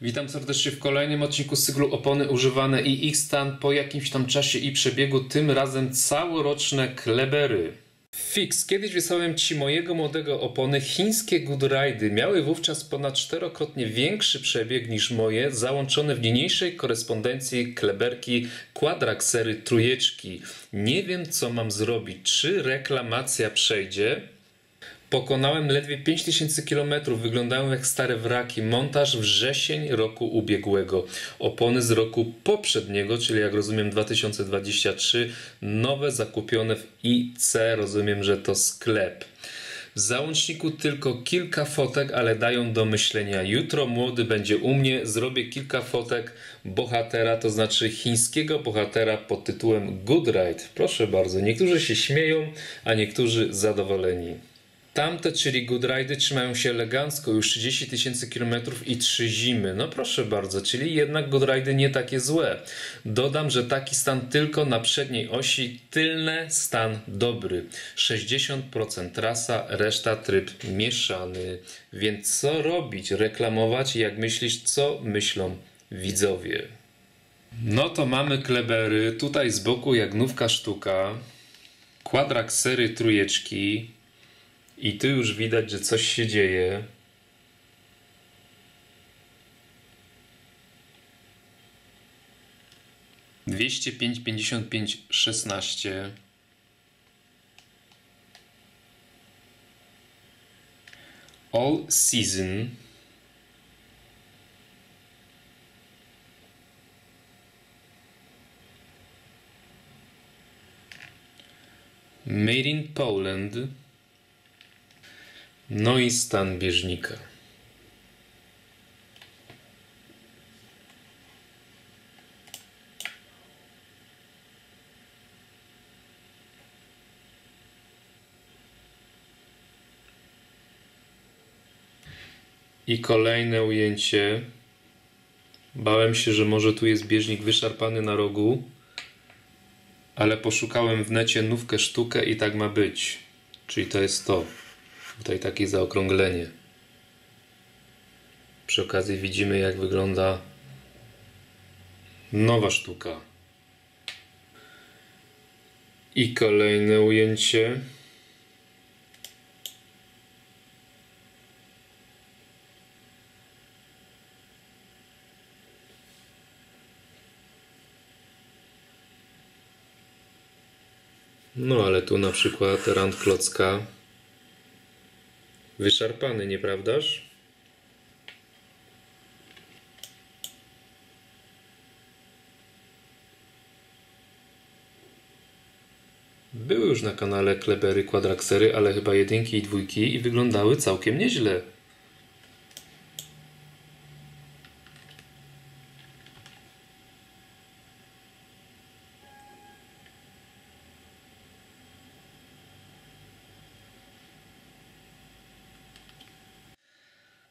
Witam serdecznie w kolejnym odcinku cyklu Opony używane i ich stan po jakimś tam czasie i przebiegu, tym razem całoroczne klebery. Fix, kiedyś wysłałem Ci mojego młodego opony. Chińskie Goodridy miały wówczas ponad czterokrotnie większy przebieg niż moje, załączone w niniejszej korespondencji kleberki Quadraxery trójeczki. Nie wiem co mam zrobić, czy reklamacja przejdzie? Pokonałem ledwie 5000 km, wyglądają jak stare wraki. Montaż wrzesień roku ubiegłego. Opony z roku poprzedniego, czyli jak rozumiem 2023. Nowe zakupione w IC, rozumiem, że to sklep. W załączniku tylko kilka fotek, ale dają do myślenia. Jutro młody będzie u mnie, zrobię kilka fotek bohatera, to znaczy chińskiego bohatera pod tytułem Good Ride. Proszę bardzo, niektórzy się śmieją, a niektórzy zadowoleni. Tamte, czyli Good Ride, trzymają się elegancko, już 30 tysięcy kilometrów i 3 zimy. No proszę bardzo, czyli jednak Good Ride nie takie złe. Dodam, że taki stan tylko na przedniej osi, tylne stan dobry. 60% trasa, reszta tryb mieszany. Więc co robić? Reklamować? Jak myślisz, co myślą widzowie? No to mamy klebery, tutaj z boku jak nówka sztuka, kwadraksery trójeczki, i tu już widać, że coś się dzieje. Dwieście pięć pięćdziesiąt pięć szesnaście. All season. Made in Poland. No i stan bieżnika. I kolejne ujęcie. Bałem się, że może tu jest bieżnik wyszarpany na rogu, ale poszukałem w necie nówkę sztukę i tak ma być. Czyli to jest to. Tutaj takie zaokrąglenie. Przy okazji widzimy jak wygląda nowa sztuka. I kolejne ujęcie. No ale tu na przykład rand klocka Wyszarpany, nieprawdaż? Były już na kanale Klebery Quadraxery, ale chyba jedynki i dwójki i wyglądały całkiem nieźle.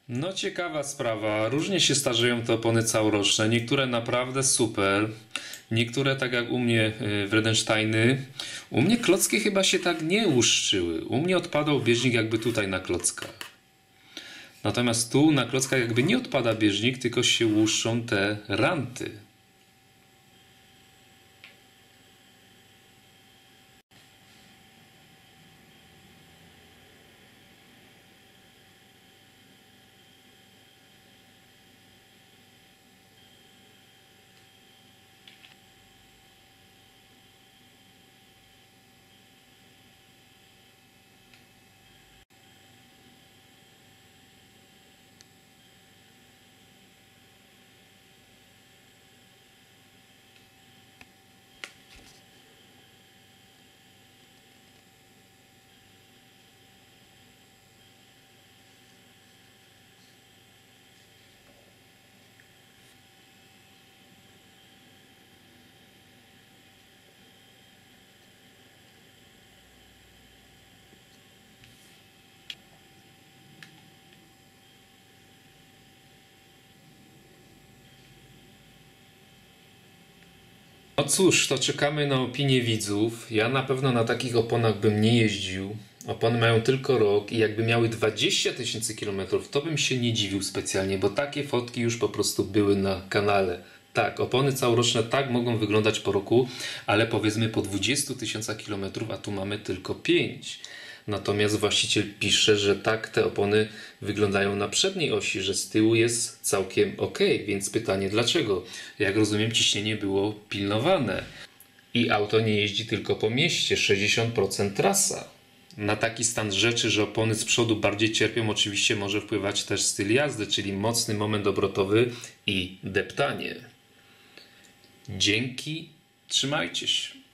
No ciekawa sprawa. Różnie się starzeją te opony całoroczne. Niektóre naprawdę super. Niektóre tak jak u mnie y, w Redensteiny. U mnie klocki chyba się tak nie łuszczyły. U mnie odpadał bieżnik jakby tutaj na klockach. Natomiast tu na klockach jakby nie odpada bieżnik, tylko się łuszczą te ranty. No cóż, to czekamy na opinię widzów. Ja na pewno na takich oponach bym nie jeździł, Opony mają tylko rok i jakby miały 20 tysięcy kilometrów, to bym się nie dziwił specjalnie, bo takie fotki już po prostu były na kanale. Tak, opony całoroczne tak mogą wyglądać po roku, ale powiedzmy po 20 tysiącach kilometrów, a tu mamy tylko 5. Natomiast właściciel pisze, że tak te opony wyglądają na przedniej osi, że z tyłu jest całkiem ok, więc pytanie dlaczego? Jak rozumiem, ciśnienie było pilnowane. I auto nie jeździ tylko po mieście, 60% trasa. Na taki stan rzeczy, że opony z przodu bardziej cierpią, oczywiście może wpływać też styl jazdy, czyli mocny moment obrotowy i deptanie. Dzięki, trzymajcie się.